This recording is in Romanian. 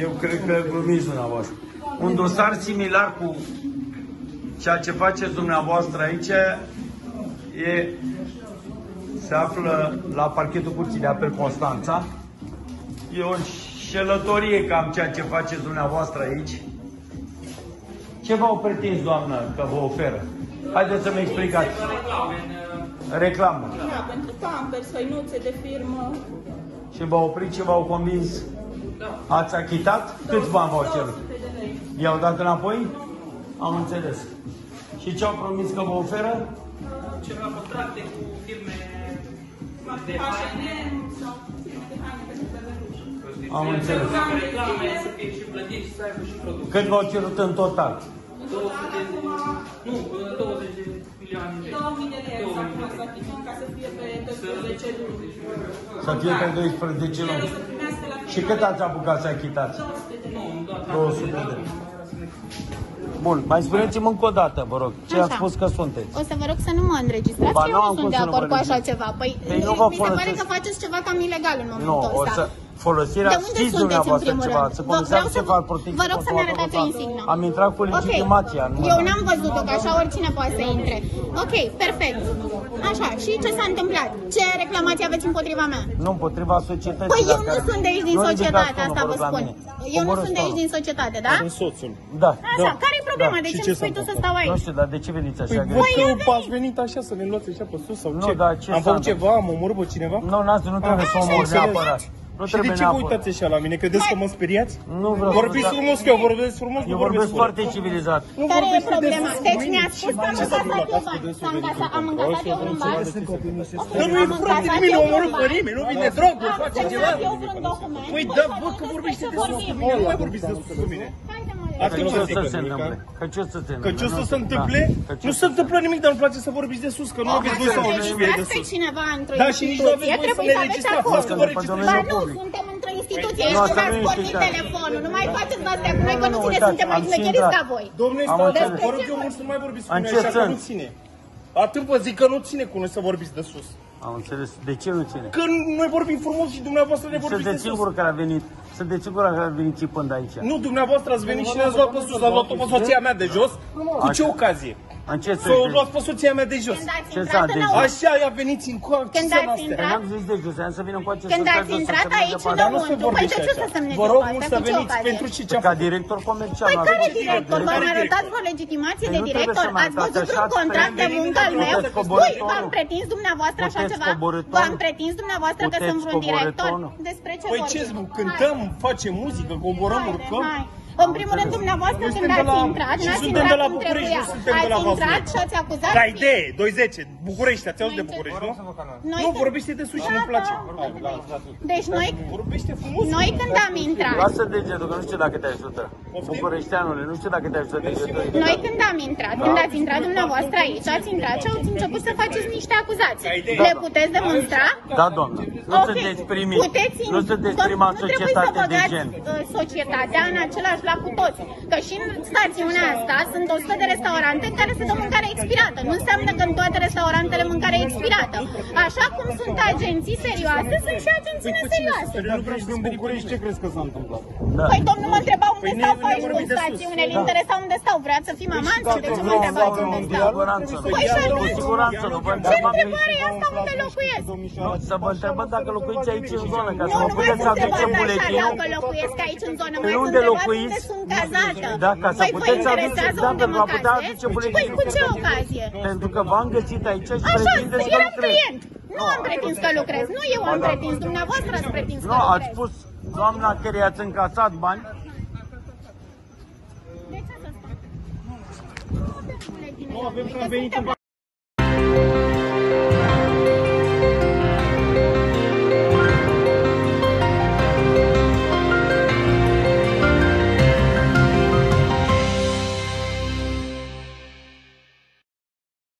eu cred că glumiți dumneavoastră. Un dosar similar cu ceea ce faceți dumneavoastră aici e, se află la parchetul Curții de Apel Constanța. E o șelătorie cam ceea ce faceți dumneavoastră aici. Ce v-au pretins, doamnă, că vă oferă? Haideți să-mi explicați. Reclamă. Da, pentru pampers, hăinuțe de firmă. Și v-au oprit și v-au convins? Ați achitat? Câți bani v-au cerut? 200 de lei. I-au dat înapoi? Am înțeles. Și ce au promis că vă oferă? ceva contracte cu firme de H&M sau firme de haine pentru bebeluși. Am înțeles. reclame, să fie și plătit și să aibă și produs. Cât v-au cerut în total? 200 de, nu, până 20 de milioane de lei. 2000 de lei exact, să achităm ca să fie pe 12 luni. Să fie pe 12 El o luni. să primească la Și cât ați apucat să achitați? 200 de lei. Nu, doar 200 de lei. Bun, mai spuneți-mi încă o dată, vă rog, ce ați Așa. spus că sunteți? O să vă rog să nu mă înregistrați, Ba, că nu eu am nu cum sunt de să nu acord vă cu așa înregistrați. ceva. Păi, Păi nu vă mi se pare folosesc. că faceți ceva cam ilegal în Nu, momentul o ăsta. să folosirea De unde știți sunteți în dumneavoastră primul ceva, rând? să Vă foloseam vreau să ceva vă- protecție vă rog să-mi contra arătați o contra- insignă. Am intrat cu Ok. legitimația. nu Eu am- n-am văzut-o, că așa oricine poate să intre. Ok, perfect. Așa, și ce s-a întâmplat? Ce reclamație aveți împotriva mea? Nu, împotriva societății. Păi eu dacă- nu sunt de aici din Nu ridicați societate, tonul, asta vă rog, la spun. mine. Eu nu Coborâți sunt de aici tonul. din societate, da? Sunt soțul. Da. Așa, da. care e problema? Da. De Și ce ce îmi spui s-a tu să întâmplat? stau Nu aici? știu, dar de ce veniți așa? Păi greu? văd că ați venit așa să ne luați așa pe sus sau Nu, ce? dar ce Am s-a făcut întâmplat? ceva? Am omorât pe cineva? Nu, n-ați, nu trebuie să o Am mor înțeles. neapărat. Nu Și de trebuie ce vă neapărat. uitați așa la mine? Credeți că mă speriați? Nu vreau să Vorbiți vă- frumos, că eu vorbesc frumos, Eu nu vorbesc vorbesc foarte urât. civilizat. Nu Care e vorbiți de problema? sus cu Deci mine. mi-a spus că am Ce s-a încasat întâmplat? eu bani. S-a încasat- Am încasat eu vreun bani? Nu nu e Am vorba de încasat nimeni, eu nu omorât vreun pe bani? nimeni, nu vine drog, nu Am face ceva. semnat eu vreun document? Păi Păi da, să bă, nu că despre vorbiți ce de sus vorbim. cu mine, nu mai vorbiți de sus cu mine. Haide, mă, Că Atunci ce mă o să zic se că- întâmple? Că ce o să se Că întâmple? ce o să Nu se întâmple? Da. Că ce Nu o se întâmplă nimic, dar nu place să vorbiți de sus, că nu aveți voi să Dacă auziți de înregistrați pe sus. cineva într-o Da, și nici nu aveți instituție, voie să trebuie ne să aveți registrați. acord. Asta vă Pe registrați. domeniul Ba nu, public. suntem într-o instituție Nu, și asta nu nu ați e pornit instituție. telefonul. Nu mai faceți astea cu noi, că Nu, nu nu, ține, uitați, suntem mai am și șmecheriți intrat. ca voi. Domnule, Am stați, înțeles. vă rog eu mult să nu mai vorbiți cu În noi ce așa, că sens? nu ține. Atât vă zic că nu ține cu noi să vorbiți de sus. Am înțeles. De ce nu ține? Că noi vorbim frumos și dumneavoastră ne vorbiți de Sunteți sus. singurul care a venit. Sunteți singurul care a venit țipând aici. Nu, dumneavoastră ați venit și ne-ați luat pe sus, ați luat-o pe soția mea de jos. Cu ce ocazie? În ce Să o sunteți? luați pe soția mea de jos. Când ați Ce intrat s-a în întâmplat? Așa, ea veniți în coac, ce Când să ați astea? intrat- Păi n-am zis de jos, am să vină cu acest Când ați intrat aici înăuntru, păi de ce să semneți Vă o rog parte? mult Cu să ce veniți ocazie? pentru ce ce-am Ca făcut. director comercial. Păi nu care aveți- director? V-am Care arătat vreo legitimație Păi de nu trebuie director? să mai Ați văzut arătați vreun așa, contract de păi muncă al puteți meu? coborî Ui, v-am tonul. pretins dumneavoastră așa Puteți ceva? coborî V-am tonul. pretins dumneavoastră că Puteți sunt vreun coborî director? tonul. Despre ce Păi ce vorbim? cântăm, facem muzică, coborăm, Haide, urcăm? Hai. În primul rând, dumneavoastră, Noi când suntem de ați la- intrat, și n-ați suntem intrat de la cum București, trebuia. nu suntem de la Ați Vaslui. intrat și ați acuzat Da, idee, 210, București, ați auzit de București, nu? Noi Nu, când- vorbește de sus și nu-mi place. Deci noi, Vorbește frumos. noi când am intrat, Lasă degetul, că nu știu dacă te ajută. Bucureșteanule, nu știu dacă te ajută degetul. Noi când am intrat, când ați intrat dumneavoastră aici, ați intrat și ați început să faceți niște acuzații. Le puteți demonstra? Da, doamnă. Nu Ok. sunteți primii, Puteți, nu sunteți că prima nu trebuie societate să de băgați, gen. uh, societatea în același lac cu toți. Că și în stațiunea asta sunt 100 de restaurante în care se dă mâncare expirată. Nu înseamnă că în toate restaurantele mâncare e expirată. Așa cum sunt agenții serioase, sunt și agenții neserioase. Nu vrei să în București, ce crezi că s-a întâmplat? Da. Păi domnul mă întreba unde Păi stau ne- pe ne aici vorbim în de sus. stațiune, îl interesa unde stau, vrea să fim amanți, de ce mă Nu, întrebați nu, unde cu stau? siguranță nu. Păi și Cu atunci? siguranță nu. Vă Ce întrebam întrebare e asta unde locuiesc? să vă întrebăm dacă locuiți aici în zonă, ca să Nu, vă nu mai puteți aduce întrebați așa buletinul. dacă locuiesc aici în zonă, Păi mai unde întrebați locuiți? unde sunt cazată. Da, ca să Păi vă puteți aduce- interesează da, unde pentru mă a putea cazez? aduce buletinul. Păi cu ce ocazie? Pentru că v-am găsit aici și Așa, pretindeți că eram lucrez. client. Nu am pretins că lucrez. Nu eu am pretins, dumneavoastră ați pretins că Nu, ați lucrez. spus doamna care i-ați încasat bani, De ce să spun? Nu avem buletine. Nu avem că am Că venit suntem în